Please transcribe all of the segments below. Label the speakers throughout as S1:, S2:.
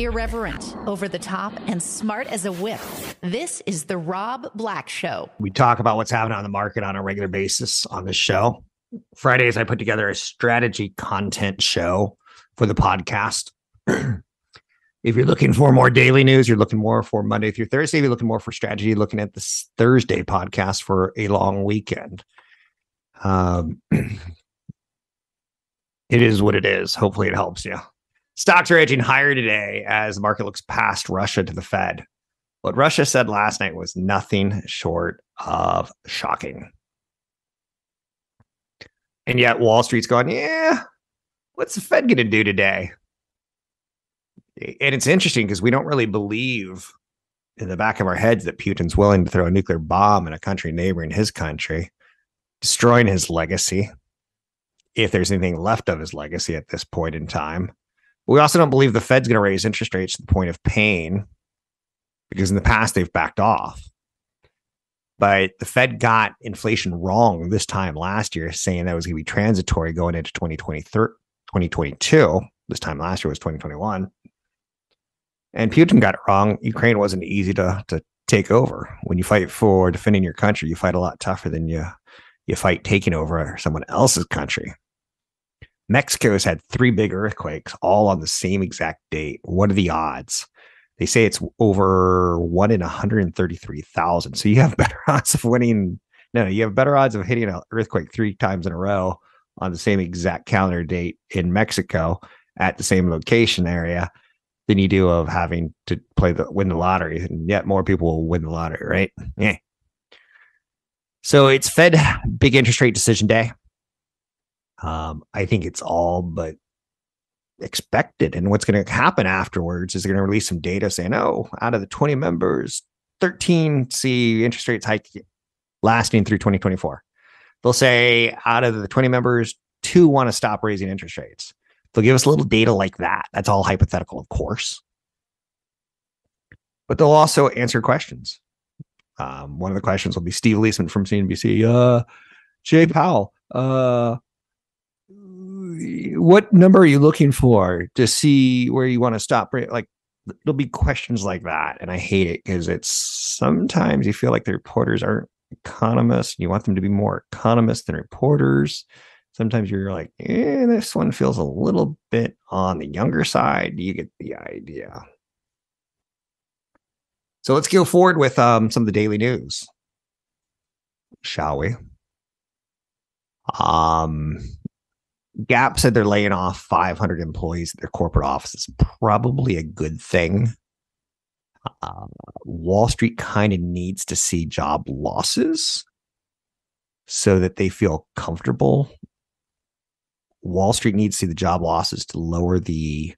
S1: Irreverent, over the top, and smart as a whip. This is The Rob Black Show.
S2: We talk about what's happening on the market on a regular basis on this show. Fridays, I put together a strategy content show for the podcast. if you're looking for more daily news, you're looking more for Monday through Thursday. If you're looking more for strategy, looking at this Thursday podcast for a long weekend. Um, it is what it is. Hopefully, it helps you. Stocks are edging higher today as the market looks past Russia to the Fed. What Russia said last night was nothing short of shocking. And yet Wall Street's going, yeah, what's the Fed going to do today? And it's interesting because we don't really believe in the back of our heads that Putin's willing to throw a nuclear bomb in a country neighboring his country, destroying his legacy, if there's anything left of his legacy at this point in time. We also don't believe the Fed's going to raise interest rates to the point of pain because in the past they've backed off. But the Fed got inflation wrong this time last year, saying that was going to be transitory going into 2022. This time last year was 2021. And Putin got it wrong. Ukraine wasn't easy to, to take over. When you fight for defending your country, you fight a lot tougher than you you fight taking over someone else's country. Mexico has had three big earthquakes all on the same exact date. What are the odds? They say it's over one in 133,000. So you have better odds of winning. No, you have better odds of hitting an earthquake three times in a row on the same exact calendar date in Mexico at the same location area than you do of having to play the win the lottery. And yet more people will win the lottery, right? Yeah. So it's Fed big interest rate decision day. Um, I think it's all but expected. And what's going to happen afterwards is they're going to release some data saying, oh, out of the 20 members, 13 see interest rates hike lasting through 2024. They'll say out of the 20 members, two want to stop raising interest rates. They'll give us a little data like that. That's all hypothetical, of course. But they'll also answer questions. Um, one of the questions will be Steve Liesman from CNBC. Uh, Jay Powell, uh, what number are you looking for to see where you want to stop? Like there'll be questions like that, and I hate it because it's sometimes you feel like the reporters aren't economists. You want them to be more economists than reporters. Sometimes you're like, eh, this one feels a little bit on the younger side. You get the idea. So let's go forward with um, some of the daily news, shall we? Um, Gap said they're laying off 500 employees at their corporate office. offices. Probably a good thing. Uh, Wall Street kind of needs to see job losses so that they feel comfortable. Wall Street needs to see the job losses to lower the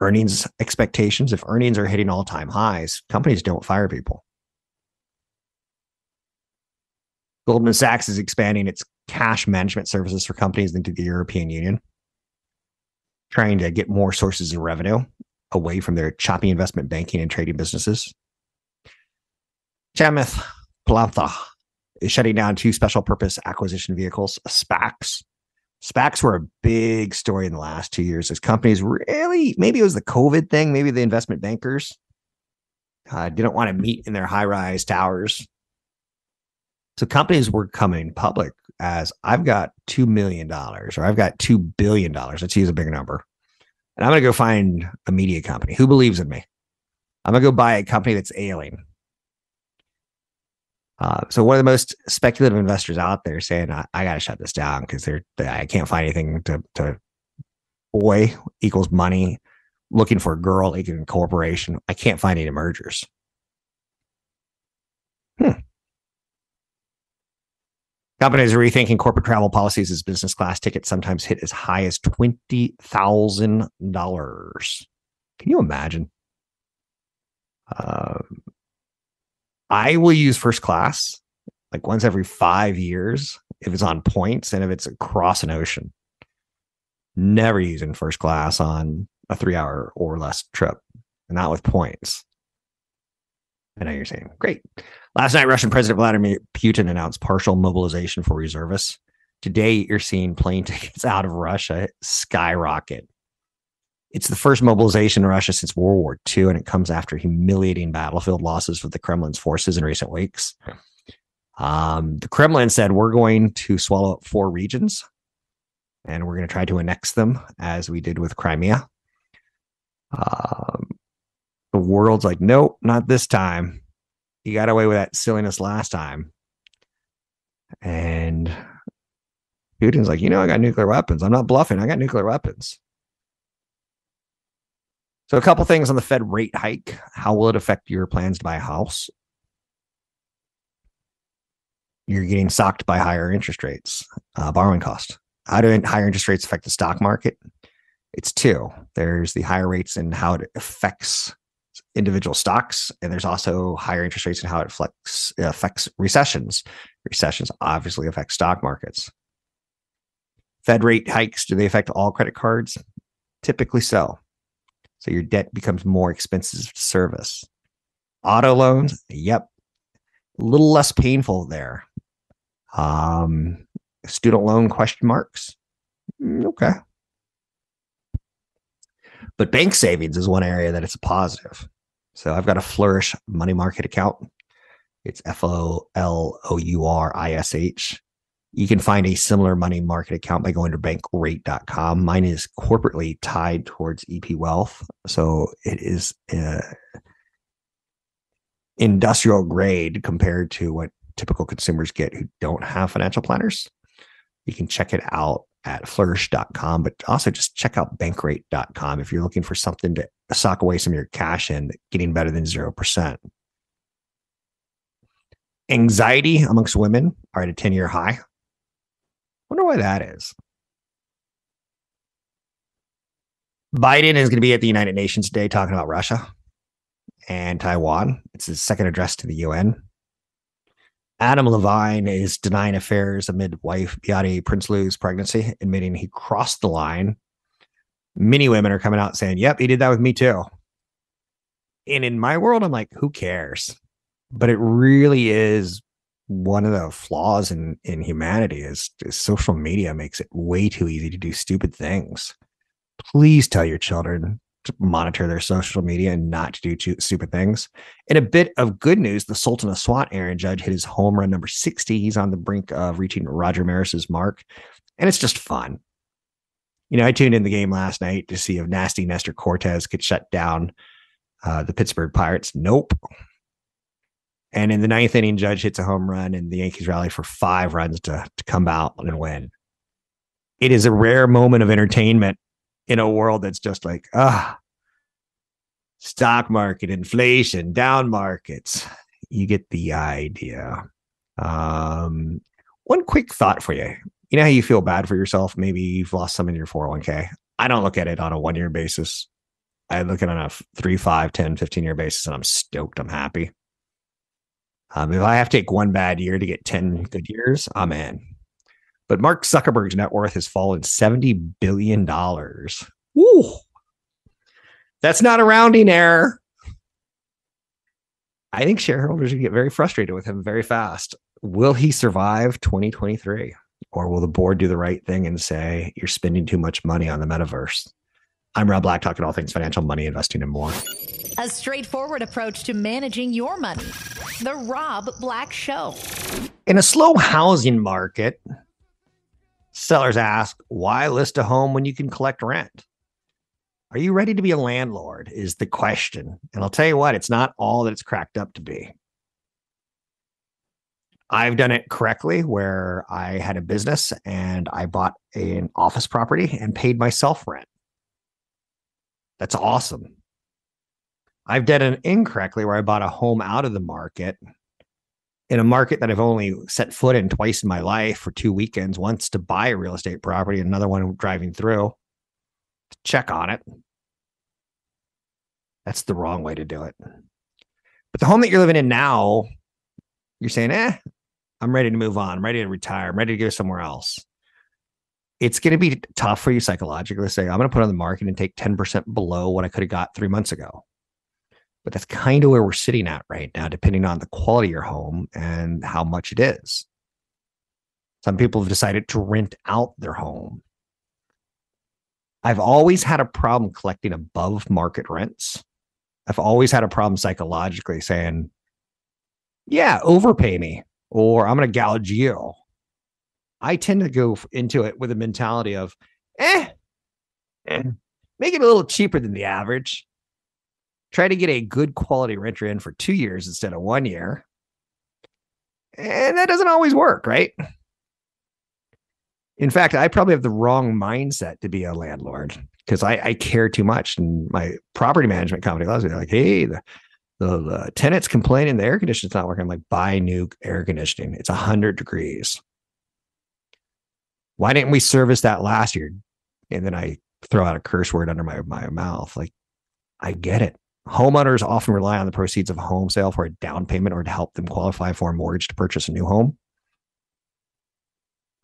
S2: earnings expectations. If earnings are hitting all time highs, companies don't fire people. Goldman Sachs is expanding its cash management services for companies into the European Union, trying to get more sources of revenue away from their choppy investment banking and trading businesses. Chamath Palihapitiya is shutting down two special purpose acquisition vehicles, SPACs. SPACs were a big story in the last two years as companies really, maybe it was the COVID thing, maybe the investment bankers uh, didn't want to meet in their high rise towers so companies were coming public as I've got $2 million or I've got $2 billion. Let's use a bigger number. And I'm going to go find a media company who believes in me. I'm going to go buy a company that's ailing. Uh, so one of the most speculative investors out there saying, I, I got to shut this down because they're, I can't find anything to, to boy equals money looking for a girl equals corporation. I can't find any mergers. Hmm. Companies are rethinking corporate travel policies as business class tickets sometimes hit as high as $20,000. Can you imagine? Uh, I will use first class like once every five years if it's on points and if it's across an ocean. Never using first class on a three hour or less trip, not with points. I know you're saying, great. Last night, Russian President Vladimir Putin announced partial mobilization for reservists. Today, you're seeing plane tickets out of Russia skyrocket. It's the first mobilization in Russia since World War II, and it comes after humiliating battlefield losses for the Kremlin's forces in recent weeks. Um, the Kremlin said, We're going to swallow up four regions and we're going to try to annex them as we did with Crimea. Um, the world's like, Nope, not this time. You got away with that silliness last time. And Putin's like, You know, I got nuclear weapons. I'm not bluffing. I got nuclear weapons. So, a couple things on the Fed rate hike. How will it affect your plans to buy a house? You're getting socked by higher interest rates, uh, borrowing cost. How do higher interest rates affect the stock market? It's two. There's the higher rates and how it affects individual stocks, and there's also higher interest rates and how it affects, affects recessions. Recessions obviously affect stock markets. Fed rate hikes, do they affect all credit cards? Typically so. So your debt becomes more expensive to service. Auto loans, yep, a little less painful there. Um, student loan question marks, mm, okay. But bank savings is one area that it's a positive. So I've got a Flourish money market account. It's F O L O U R I S H. You can find a similar money market account by going to bankrate.com. Mine is corporately tied towards EP Wealth. So it is uh, industrial grade compared to what typical consumers get who don't have financial planners. You can check it out at flourish.com, but also just check out bankrate.com if you're looking for something to sock away some of your cash in, getting better than 0%. Anxiety amongst women are at a 10 year high. Wonder why that is. Biden is going to be at the United Nations today talking about Russia and Taiwan. It's his second address to the UN. Adam Levine is denying affairs amid wife Behati Prinsloo's pregnancy, admitting he crossed the line. Many women are coming out saying, Yep, he did that with me too. And in my world, I'm like, who cares? But it really is one of the flaws in in humanity is, is, social media makes it way too easy to do stupid things. Please tell your children to monitor their social media and not to do stupid things. In a bit of good news, the Sultan of SWAT, Aaron Judge, hit his home run number 60. He's on the brink of reaching Roger Maris's mark, and it's just fun. You know, I tuned in the game last night to see if nasty Nestor Cortes could shut down uh, the Pittsburgh Pirates. Nope. And in the ninth inning, Judge hits a home run, and the Yankees rally for five runs to, to come out and win. It is a rare moment of entertainment in a world that's just like, ah, stock market, inflation, down markets. You get the idea. Um, one quick thought for you. You know how you feel bad for yourself? Maybe you've lost some in your 401k. I don't look at it on a one year basis. I look at it on a three, five, 10, 15 year basis and I'm stoked. I'm happy. Um, if I have to take one bad year to get 10 good years, I'm in. But Mark Zuckerberg's net worth has fallen $70 billion. Woo! That's not a rounding error. I think shareholders will get very frustrated with him very fast. Will he survive 2023? Or will the board do the right thing and say, you're spending too much money on the metaverse? I'm Rob Black, talking all things financial, money, investing, and more.
S1: A straightforward approach to managing your money. The Rob Black Show.
S2: In a slow housing market, Sellers ask, why list a home when you can collect rent? Are you ready to be a landlord? Is the question. And I'll tell you what, it's not all that it's cracked up to be. I've done it correctly where I had a business and I bought an office property and paid myself rent. That's awesome. I've done it incorrectly where I bought a home out of the market in a market that I've only set foot in twice in my life for two weekends, once to buy a real estate property, another one driving through to check on it. That's the wrong way to do it. But the home that you're living in now, you're saying, eh, I'm ready to move on. I'm ready to retire. I'm ready to go somewhere else. It's going to be tough for you psychologically to say, I'm going to put on the market and take 10% below what I could have got three months ago. But that's kind of where we're sitting at right now, depending on the quality of your home and how much it is. Some people have decided to rent out their home. I've always had a problem collecting above market rents. I've always had a problem psychologically saying, yeah, overpay me or I'm going to gouge you. I tend to go into it with a mentality of, eh, eh, make it a little cheaper than the average. Try to get a good quality renter in for two years instead of one year. And that doesn't always work, right? In fact, I probably have the wrong mindset to be a landlord because I, I, care too much. And my property management company allows me, they're like, hey, the, the, the tenant's complaining the air conditioning's not working. I'm like, buy new air conditioning. It's 100 degrees. Why didn't we service that last year? And then I throw out a curse word under my, my mouth. Like, I get it. Homeowners often rely on the proceeds of a home sale for a down payment or to help them qualify for a mortgage to purchase a new home.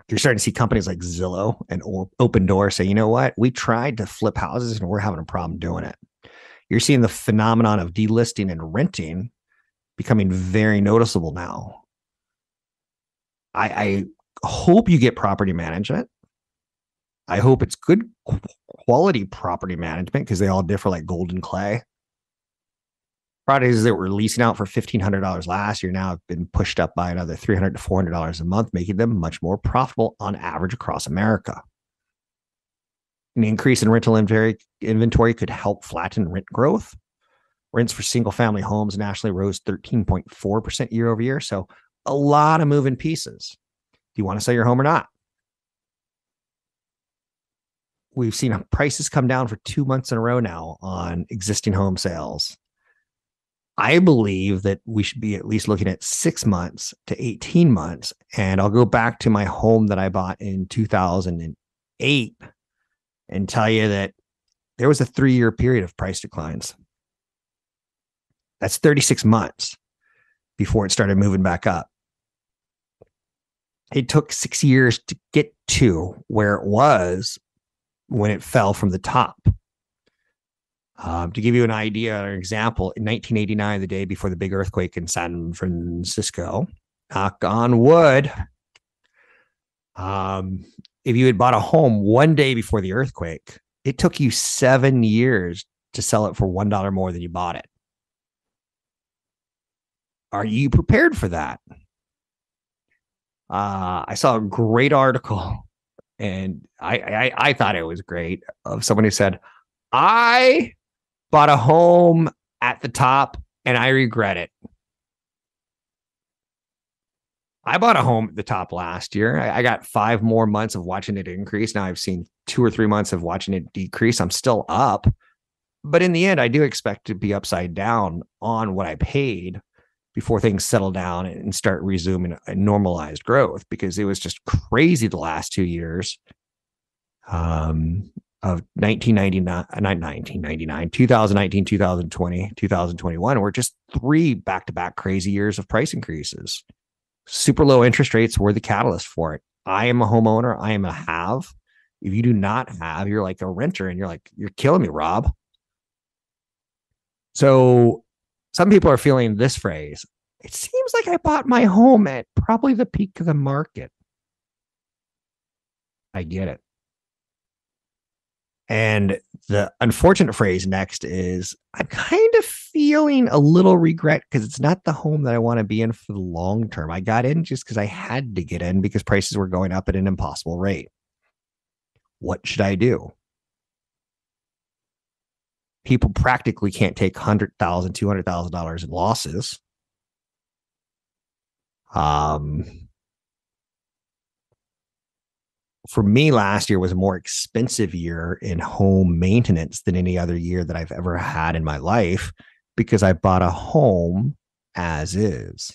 S2: You're starting to see companies like Zillow and Opendoor say, you know what? We tried to flip houses and we're having a problem doing it. You're seeing the phenomenon of delisting and renting becoming very noticeable now. I, I hope you get property management. I hope it's good quality property management because they all differ like gold and clay. Properties that were leasing out for $1,500 last year now have been pushed up by another 300 to $400 a month, making them much more profitable on average across America. An increase in rental inventory, inventory could help flatten rent growth. Rents for single family homes nationally rose 13.4% year over year. So, a lot of moving pieces. Do you want to sell your home or not? We've seen prices come down for two months in a row now on existing home sales. I believe that we should be at least looking at six months to 18 months. And I'll go back to my home that I bought in 2008 and tell you that there was a three year period of price declines. That's 36 months before it started moving back up. It took six years to get to where it was when it fell from the top. Um, to give you an idea or an example, in 1989, the day before the big earthquake in San Francisco, knock on wood, um, if you had bought a home one day before the earthquake, it took you seven years to sell it for one dollar more than you bought it. Are you prepared for that? Uh, I saw a great article, and I, I I thought it was great of someone who said, "I bought a home at the top and I regret it. I bought a home at the top last year. I, I, got five more months of watching it increase. Now I've seen two or three months of watching it decrease. I'm still up, but in the end, I do expect to be upside down on what I paid before things settle down and start resuming a normalized growth because it was just crazy the last two years. Um, of 1999, uh, not 1999, 2019, 2020, 2021 were just three back to back crazy years of price increases. Super low interest rates were the catalyst for it. I am a homeowner. I am a have. If you do not have, you're like a renter and you're like, you're killing me, Rob. So some people are feeling this phrase. It seems like I bought my home at probably the peak of the market. I get it. And the unfortunate phrase next is I'm kind of feeling a little regret because it's not the home that I want to be in for the long term. I got in just because I had to get in because prices were going up at an impossible rate. What should I do? People practically can't take $100,000, $200,000 in losses. Um, for me last year was a more expensive year in home maintenance than any other year that I've ever had in my life because I bought a home as is.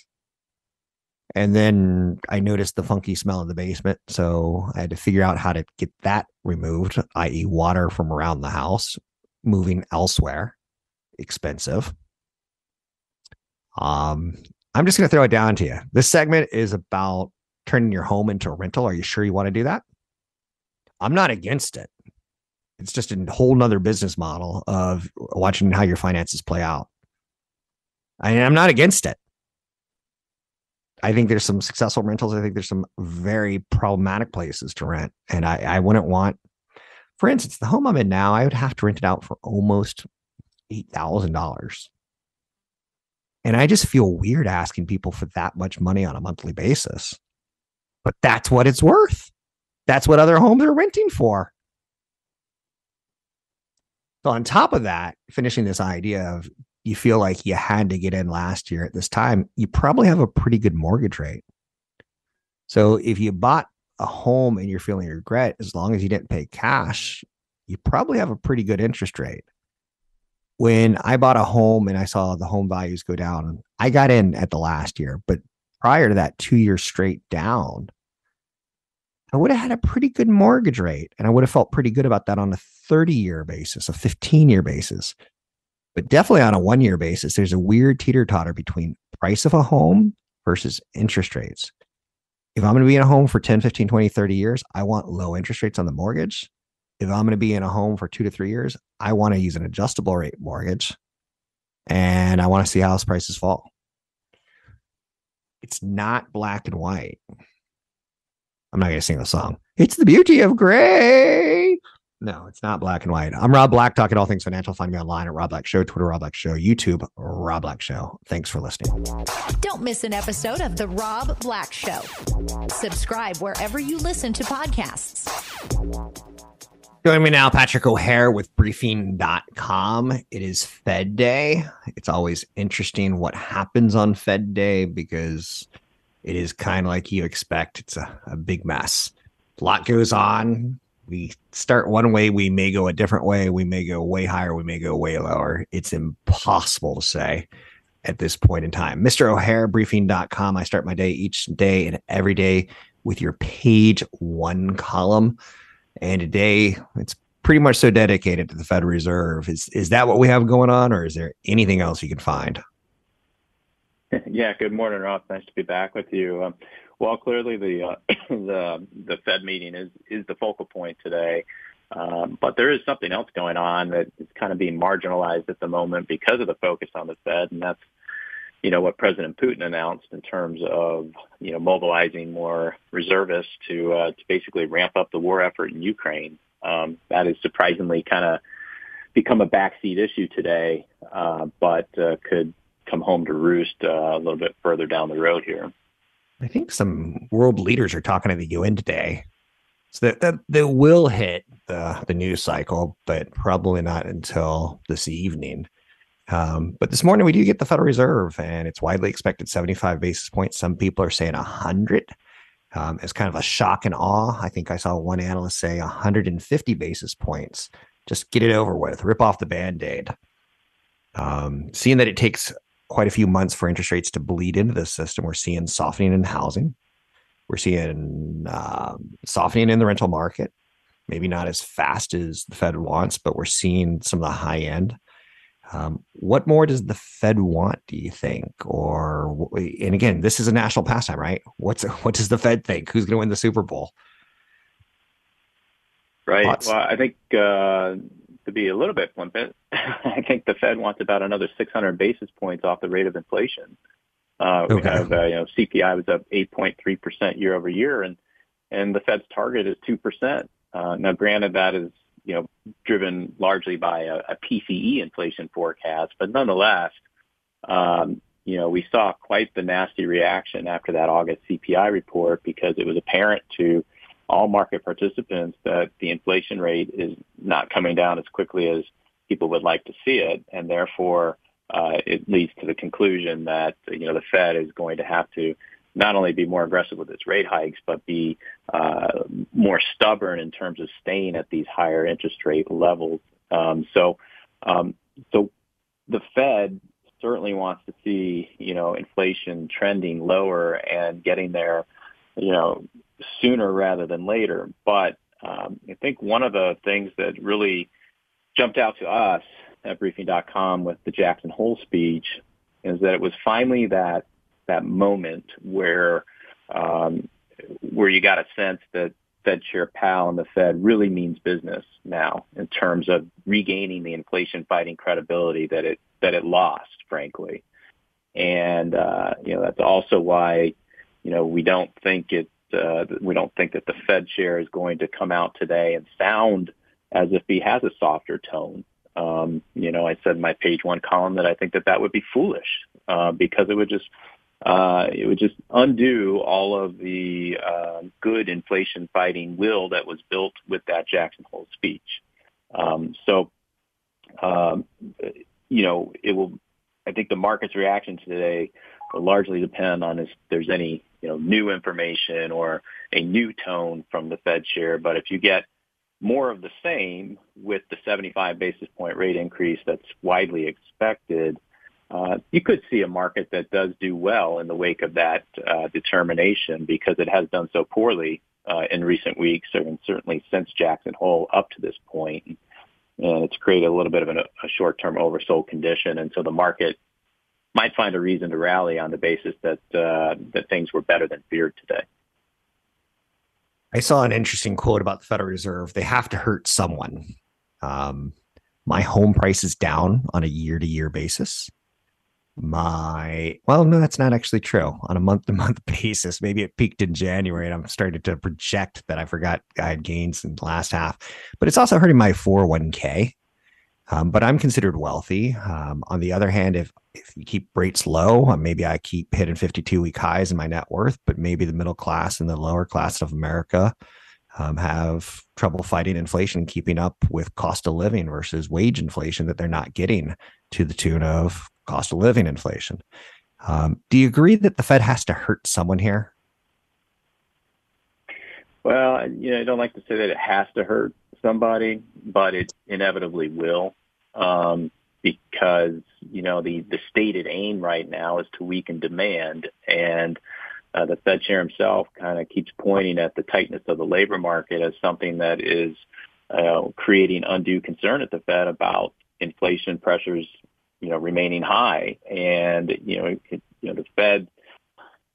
S2: And then I noticed the funky smell in the basement. So I had to figure out how to get that removed, i.e., water from around the house, moving elsewhere. Expensive. Um, I'm just going to throw it down to you. This segment is about turning your home into a rental. Are you sure you want to do that? I'm not against it. It's just a whole nother business model of watching how your finances play out. I am not against it. I think there's some successful rentals. I think there's some very problematic places to rent. And I, I wouldn't want For instance, the home I'm in now, I would have to rent it out for almost $8,000. And I just feel weird asking people for that much money on a monthly basis. But that's what it's worth. That's what other homes are renting for. So, on top of that, finishing this idea of you feel like you had to get in last year at this time, you probably have a pretty good mortgage rate. So, if you bought a home and you're feeling regret, as long as you didn't pay cash, mm-hmm. you probably have a pretty good interest rate when I bought a home and I saw the home values go down, I got in at the last year, but prior to that, two years straight down, I would have had a pretty good mortgage rate and I would have felt pretty good about that on a 30 year basis, a 15 year basis. But definitely on a one year basis, there's a weird teeter totter between price of a home versus interest rates. If I'm going to be in a home for 10, 15, 20, 30 years, I want low interest rates on the mortgage if I'm going to be in a home for two to three years, I want to use an adjustable rate mortgage and I want to see house prices fall. It's not black and white. I'm not going to sing the song. It's the beauty of gray. No, it's not black and white. I'm Rob Black, talking all things financial. Find me online at Rob Black Show, Twitter, Rob Black Show, YouTube, Rob Black Show. Thanks for listening.
S1: Don't miss an episode of The Rob Black Show. Subscribe wherever you listen to podcasts.
S2: Join me now, Patrick O'Hare with briefing.com. It is Fed Day. It's always interesting what happens on Fed Day because it is kind of like you expect. It's a, a big mess. A lot goes on. We start one way, we may go a different way. We may go way higher, we may go way lower. It's impossible to say at this point in time. Mr. O'Hare, briefing.com. I start my day each day and every day with your page one column and today it's pretty much so dedicated to the Federal Reserve. Is is that what we have going on, or is there anything else you can find?
S3: Yeah. Good morning, Rob. Nice to be back with you. Um, well, clearly the uh, Fed meeting is the focal point today. Um, but there is something else going on that is kind of being marginalized at the moment because of the focus on the Fed, and that's you know, what President Putin announced in terms of, you know, mobilizing more reservists to, uh, to basically ramp up the war effort in Ukraine. Um, that has surprisingly kind of become a backseat issue today, uh, but could come home to roost uh, a little bit further down the road here.
S2: I think some world leaders are talking at the UN today. So that, that, will hit the, the news cycle, but probably not until this evening. Um, but this morning we do get the Federal Reserve, and it's widely expected 75 basis points. Some people are saying 100 um, as kind of a shock and awe. I think I saw one analyst say 150 basis points. Just get it over with, rip off the band aid. Um, seeing that it takes quite a few months for interest rates to bleed into the system, we're seeing softening in housing. We're seeing uh, softening in the rental market. Maybe not as fast as the Fed wants, but we're seeing some of the high end um, what more does the Fed want? Do you think? Or and again, this is a national pastime, right? What's what does the Fed think? Who's going to win the Super Bowl?
S3: Right. Thoughts? Well, I think uh, to be a little bit flippant, I think the Fed wants about another 600 basis points off the rate of inflation. Uh, okay. We have, uh, you know, CPI was up 8.3 percent year over year, and and the Fed's target is two percent. Uh, now, granted, that is you know, driven largely by a, a PCE inflation forecast. But nonetheless, um, you know, we saw quite the nasty reaction after that August CPI report because it was apparent to all market participants that the inflation rate is not coming down as quickly as people would like to see it, and therefore uh, it leads to the conclusion that you know the Fed is going to have to not only be more aggressive with its rate hikes, but be uh, more stubborn in terms of staying at these higher interest rate levels. Um, so, um, so the Fed certainly wants to see, you know, inflation trending lower and getting there, you know, sooner rather than later. But um, I think one of the things that really jumped out to us at briefing.com with the Jackson Hole speech is that it was finally that that moment where um, where you got a sense that Fed Chair Powell and the Fed really means business now in terms of regaining the inflation fighting credibility that it that it lost, frankly. And uh, you know that's also why you know we don't think it uh, we don't think that the Fed chair is going to come out today and sound as if he has a softer tone. Um, you know, I said in my page one column that I think that that would be foolish uh, because it would just uh, it would just undo all of the uh, good inflation fighting will that was built with that Jackson Hole speech. Um, so, um, you know, it will. I think the market's reaction today largely depend on if there's any you know new information or a new tone from the Fed chair. But if you get more of the same with the 75 basis point rate increase that's widely expected, uh, you could see a market that does do well in the wake of that uh, determination because it has done so poorly uh, in recent weeks and certainly since Jackson Hole up to this point. And it's created a little bit of an, a short-term oversold condition. And so the market might find a reason to rally on the basis that, uh, that things were better than feared today.
S2: I saw an interesting quote about the Federal Reserve. They have to hurt someone. Um, my home price is down on a year to year basis my well no that's not actually true on a month to month basis maybe it peaked in january and i'm starting to project that i forgot i had gains in the last half but it's also hurting my 401k um, but i'm considered wealthy um, on the other hand if if you keep rates low uh, maybe i keep hitting 52 week highs in my net worth but maybe the middle class and the lower class of america um, have trouble fighting inflation, keeping up with cost of living versus wage inflation that they're not getting to the tune of cost of living inflation. Um, do you agree that the Fed has to hurt someone here?
S3: Well, you know, I don't like to say that it has to hurt somebody, but it inevitably will, um, because you know the the stated aim right now is to weaken demand, and uh, the Fed chair himself kind of keeps pointing at the tightness of the labor market as something that is uh, creating undue concern at the Fed about inflation pressures you know, remaining high. And, you know, it, you know, the Fed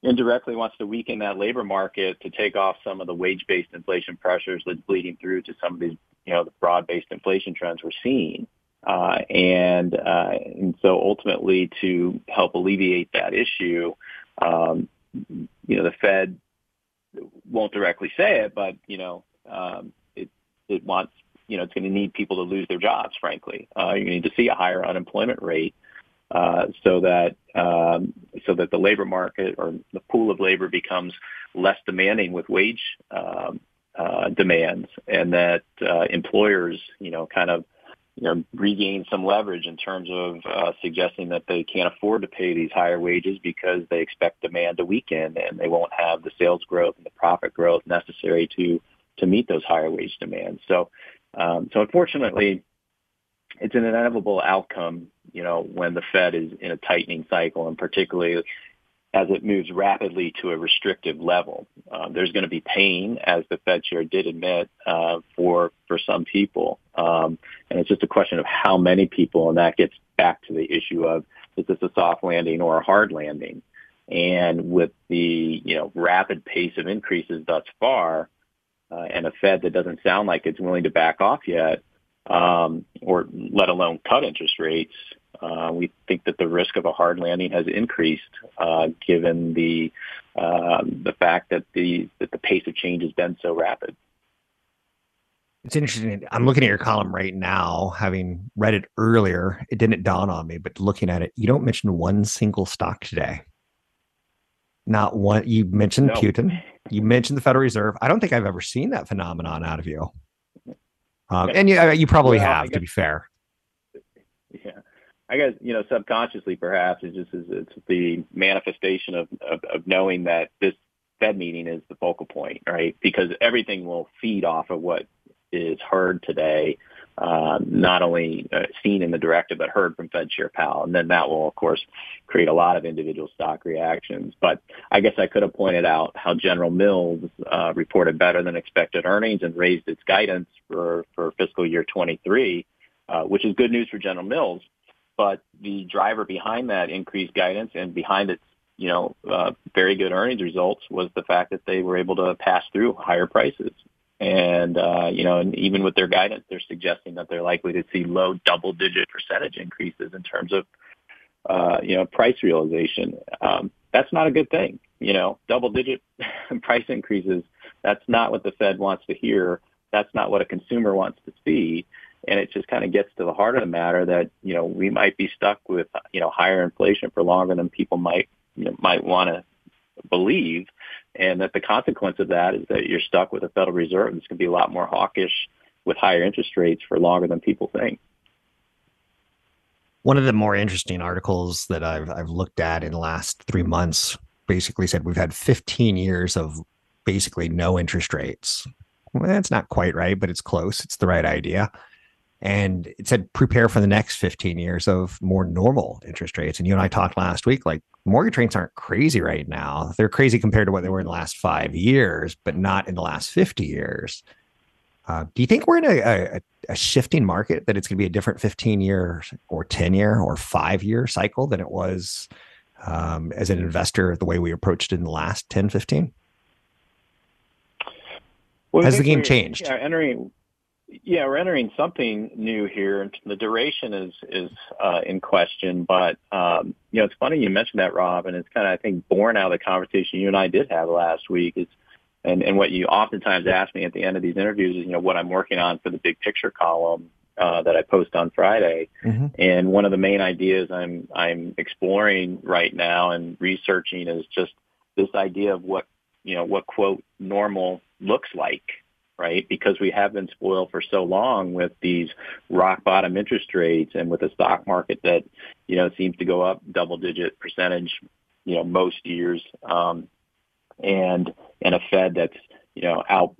S3: indirectly wants to weaken that labor market to take off some of the wage-based inflation pressures that's bleeding through to some of these, you know, the broad-based inflation trends we're seeing. Uh, and, uh, and so ultimately to help alleviate that issue, um, you know, the Fed won't directly say it, but, you know, um, it, it wants you know, it's going to need people to lose their jobs, frankly. Uh, you need to see a higher unemployment rate uh, so that um, so that the labor market or the pool of labor becomes less demanding with wage um, uh, demands, and that uh, employers, you know, kind of you know regain some leverage in terms of uh, suggesting that they can't afford to pay these higher wages because they expect demand to weaken and they won't have the sales growth and the profit growth necessary to to meet those higher wage demands. So um, so unfortunately, it's an inevitable outcome, you know, when the Fed is in a tightening cycle, and particularly as it moves rapidly to a restrictive level. Uh, there's going to be pain, as the Fed chair did admit, uh, for for some people, um, and it's just a question of how many people, and that gets back to the issue of is this a soft landing or a hard landing? And with the you know rapid pace of increases thus far, uh, and a Fed that doesn't sound like it's willing to back off yet, um, or let alone cut interest rates, uh, we think that the risk of a hard landing has increased, uh, given the uh, the fact that the that the pace of change has been so rapid.
S2: It's interesting. I'm looking at your column right now, having read it earlier. It didn't dawn on me, but looking at it, you don't mention one single stock today. Not one. You mentioned no. Putin. You mentioned the Federal Reserve. I don't think I've ever seen that phenomenon out of you. Um, and you, you probably well, have, guess, to be fair.
S3: Yeah, I guess you know subconsciously, perhaps it's just it's the manifestation of, of of knowing that this Fed meeting is the focal point, right? Because everything will feed off of what is heard today uh, not only uh, seen in the directive but heard from Fed Chair Powell, and then that will of course create a lot of individual stock reactions. But I guess I could have pointed out how General Mills uh, reported better than expected earnings and raised its guidance for for fiscal year 23, uh, which is good news for General Mills. But the driver behind that increased guidance and behind its you know, uh, very good earnings results was the fact that they were able to pass through higher prices. And, uh, you know, and even with their guidance, they're suggesting that they're likely to see low double digit percentage increases in terms of, uh, you know, price realization. Um, that's not a good thing. You know, double digit price increases, that's not what the Fed wants to hear that's not what a consumer wants to see. And it just kind of gets to the heart of the matter that, you know, we might be stuck with, you know, higher inflation for longer than people might, you know, might want to believe. And that the consequence of that is that you're stuck with a Federal Reserve that's going to be a lot more hawkish with higher interest rates for longer than people think.
S2: One of the more interesting articles that I've I've looked at in the last three months basically said we've had 15 years of basically no interest rates. Well, that's not quite right, but it's close. It's the right idea. And it said prepare for the next 15 years of more normal interest rates. And you and I talked last week, like mortgage rates aren't crazy right now. They're crazy compared to what they were in the last five years, but not in the last 50 years. Uh, do you think we're in a, a, a shifting market that it's going to be a different 15 year or 10 year or five year cycle than it was um, as an investor the way we approached it in the last 10, 15? Well, Has the game changed?
S3: Yeah, entering, yeah, we're entering something new here. The duration is is uh, in question, but um, you know, it's funny you mentioned that, Rob, and it's kind of I think born out of the conversation you and I did have last week. Is and, and what you oftentimes ask me at the end of these interviews is, you know, what I'm working on for the big picture column uh, that I post on Friday. Mm-hmm. And one of the main ideas I'm I'm exploring right now and researching is just this idea of what you know what quote normal looks like, right? Because we have been spoiled for so long with these rock bottom interest rates and with a stock market that you know seems to go up double digit percentage, you know, most years. Um, and and a Fed that's you know out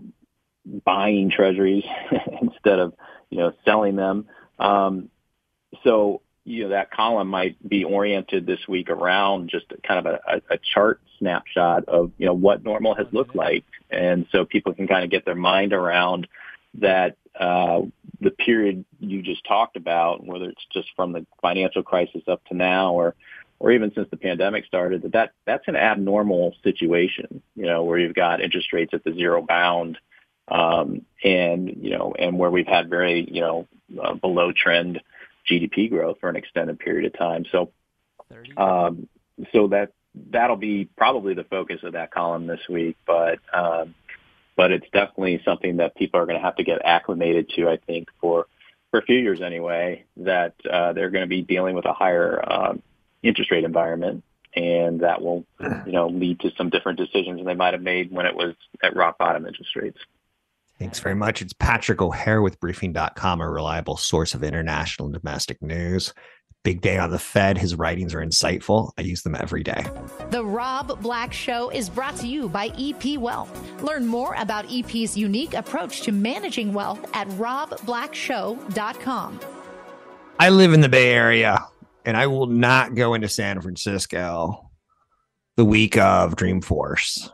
S3: buying treasuries instead of you know selling them. Um, so you know that column might be oriented this week around just kind of a, a chart snapshot of you know what normal has looked like, and so people can kind of get their mind around that uh, the period you just talked about, whether it's just from the financial crisis up to now, or or even since the pandemic started, that, that that's an abnormal situation, you know, where you've got interest rates at the zero bound, um, and, you know, and where we've had very, you know, uh, below trend GDP growth for an extended period of time. So, um, so that, that'll be probably the focus of that column this week, but, um, but it's definitely something that people are going to have to get acclimated to, I think, for, for a few years anyway, that, uh, they're going to be dealing with a higher, um, interest rate environment, and that will, you know, lead to some different decisions than they might have made when it was at rock bottom interest rates.
S2: Thanks very much. It's Patrick O'Hare with briefing.com, a reliable source of international and domestic news. Big day on the Fed. His writings are insightful. I use them every day.
S1: The Rob Black Show is brought to you by EP Wealth. Learn more about EP's unique approach to managing wealth at robblackshow.com.
S2: I live in the Bay Area and I will not go into San Francisco the week of Dreamforce.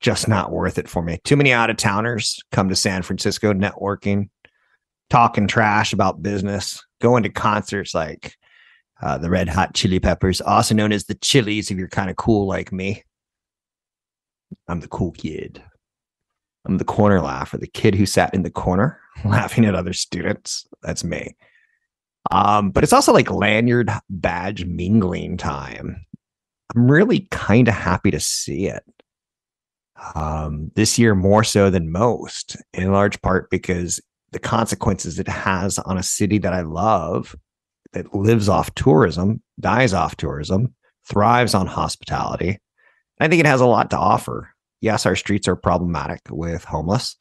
S2: Just not worth it for me. Too many out of towners come to San Francisco networking, talking trash about business, going to concerts like uh, the Red Hot Chili Peppers, also known as the Chili's if you're kind of cool like me. I'm the cool kid. I'm the corner laugher, the kid who sat in the corner laughing at other students. That's me. Um, but it's also like lanyard badge mingling time. I'm really kind of happy to see it. Um, this year more so than most, in large part because the consequences it has on a city that I love, that lives off tourism, dies off tourism, thrives on hospitality. I think it has a lot to offer. Yes, our streets are problematic with homeless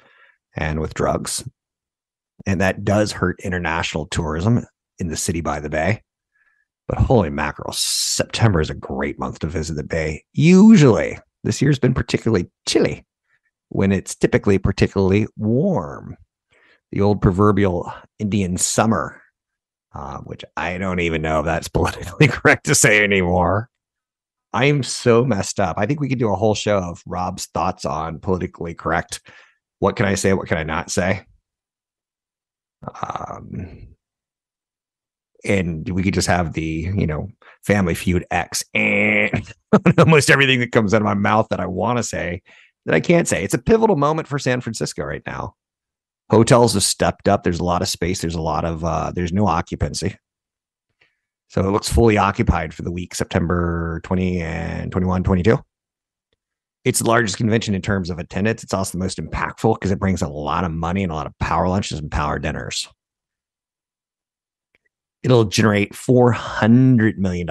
S2: and with drugs. And that does hurt international tourism in the city by the bay. But holy mackerel, September is a great month to visit the bay. Usually, this year's been particularly chilly when it's typically particularly warm. The old proverbial Indian summer, uh, which I don't even know if that's politically correct to say anymore. I'm so messed up. I think we could do a whole show of Rob's thoughts on politically correct. What can I say? What can I not say? Um, and we could just have the you know family feud x and almost everything that comes out of my mouth that i want to say that i can't say. It's a pivotal moment for san francisco right now. Hotels have stepped up. There's a lot of space. There's a lot of uh, there's no occupancy. So it looks fully occupied for the week september 20 and 21 22 It's the largest convention in terms of attendance. It's also the most impactful because it brings a lot of money and a lot of power lunches and power dinners. It'll generate $400 million,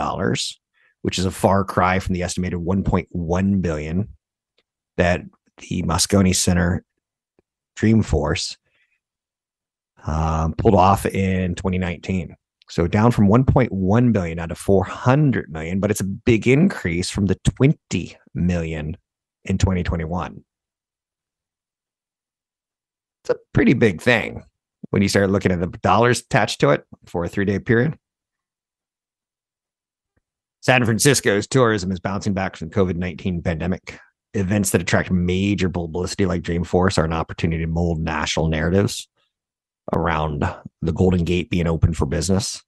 S2: which is a far cry from the estimated 1.1 billion that the Moscone Center Dreamforce um, pulled off in 2019. So down from 1.1 billion down to 400 million, but it's a big increase from the 20 million in 2021. It's a pretty big thing when you start looking at the dollars attached to it for a three day period. San Francisco's tourism is bouncing back from COVID 19 pandemic. Events that attract major publicity like Dreamforce are an opportunity to mold national narratives around the Golden Gate being open for business.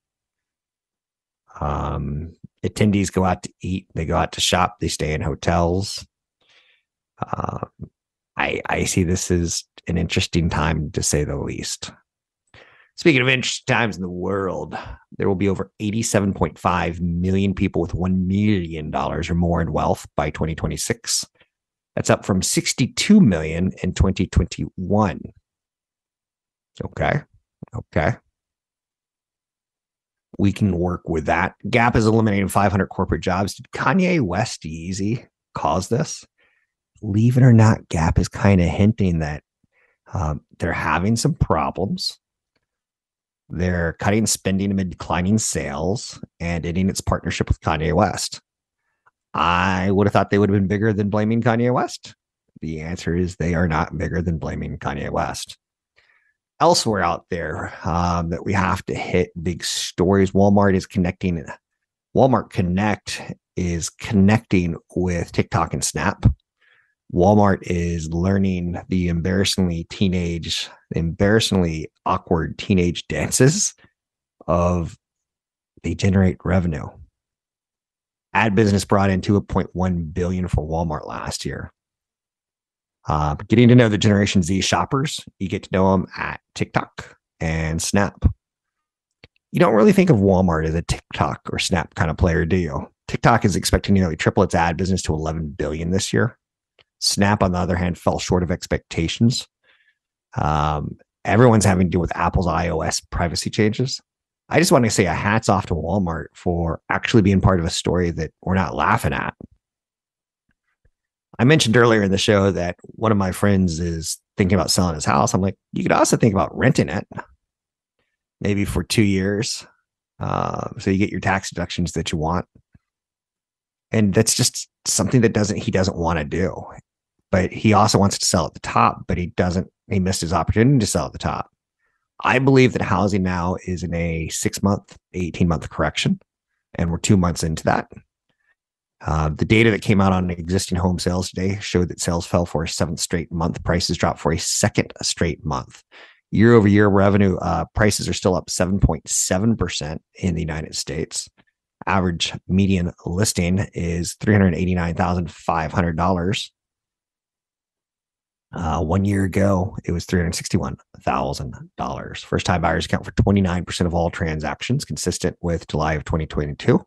S2: Um, attendees go out to eat, they go out to shop, they stay in hotels. Uh, I I see this as an interesting time to say the least. Speaking of interesting times in the world, there will be over 87.5 million people with $1 million or more in wealth by 2026. That's up from 62 million in 2021. Okay. Okay. We can work with that. Gap is eliminating 500 corporate jobs. Did Kanye West Yeezy cause this? Believe it or not, Gap is kind of hinting that um, they're having some problems. They're cutting spending amid declining sales and ending its partnership with Kanye West. I would have thought they would have been bigger than blaming Kanye West. The answer is they are not bigger than blaming Kanye West elsewhere out there um, that we have to hit big stories. Walmart is connecting. Walmart Connect is connecting with TikTok and Snap. Walmart is learning the embarrassingly teenage, embarrassingly awkward teenage dances of they generate revenue. Ad business brought in 2.1 billion for Walmart last year. Uh, getting to know the Generation Z shoppers, you get to know them at TikTok and Snap. You don't really think of Walmart as a TikTok or Snap kind of player, do you? TikTok is expecting nearly triple its ad business to 11 billion this year. Snap, on the other hand, fell short of expectations. Um, everyone's having to deal with Apple's iOS privacy changes. I just want to say a hats off to Walmart for actually being part of a story that we're not laughing at. I mentioned earlier in the show that one of my friends is thinking about selling his house. I'm like, you could also think about renting it, maybe for two years, uh, so you get your tax deductions that you want. And that's just something that doesn't he doesn't want to do. But he also wants to sell at the top, but he doesn't. He missed his opportunity to sell at the top. I believe that housing now is in a six month, 18 month correction. And we're two months into that. Uh, the data that came out on existing home sales today showed that sales fell for a seventh straight month. Prices dropped for a second straight month. Year over year revenue uh, prices are still up 7.7% in the United States. Average median listing is $389,500. Uh, one year ago, it was $361,000. First time buyers account for 29% of all transactions, consistent with July of 2022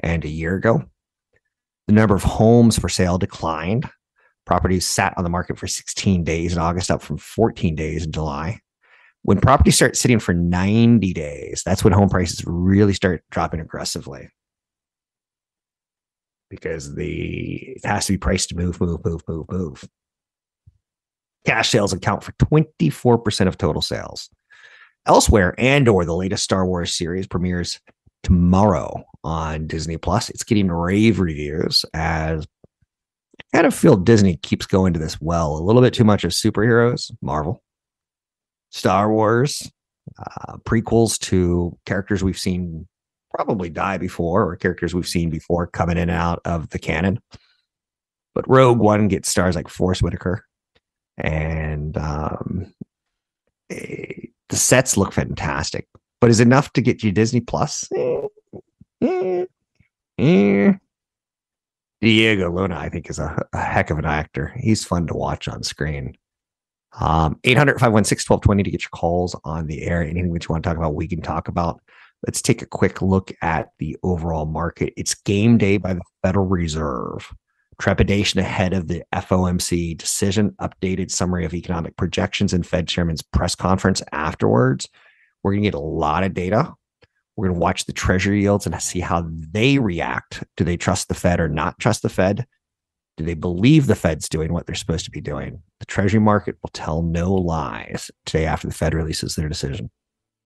S2: and a year ago. The number of homes for sale declined. Properties sat on the market for 16 days in August, up from 14 days in July. When properties start sitting for 90 days, that's when home prices really start dropping aggressively because the it has to be priced to move, move, move, move, move. Cash sales account for 24% of total sales. Elsewhere, Andor, the latest Star Wars series, premieres tomorrow on Disney Plus. It's getting rave reviews as I kind of feel Disney keeps going to this well. A little bit too much of superheroes, Marvel, Star Wars, uh, prequels to characters we've seen probably die before or characters we've seen before coming in and out of the canon. But Rogue One gets stars like Forest Whitaker, and um, eh, the sets look fantastic but is enough to get you Disney Plus? Eh, eh, eh. Diego Luna, I think, is a, a, heck of an actor. He's fun to watch on screen. Um, 800 516 1220 to get your calls on the air. Anything that you want to talk about, we can talk about. Let's take a quick look at the overall market. It's game day by the Federal Reserve. Trepidation ahead of the FOMC decision, updated summary of economic projections, and Fed chairman's press conference afterwards. We're going to get a lot of data. We're going to watch the treasury yields and see how they react. Do they trust the Fed or not trust the Fed? Do they believe the Fed's doing what they're supposed to be doing? The treasury market will tell no lies today after the Fed releases their decision.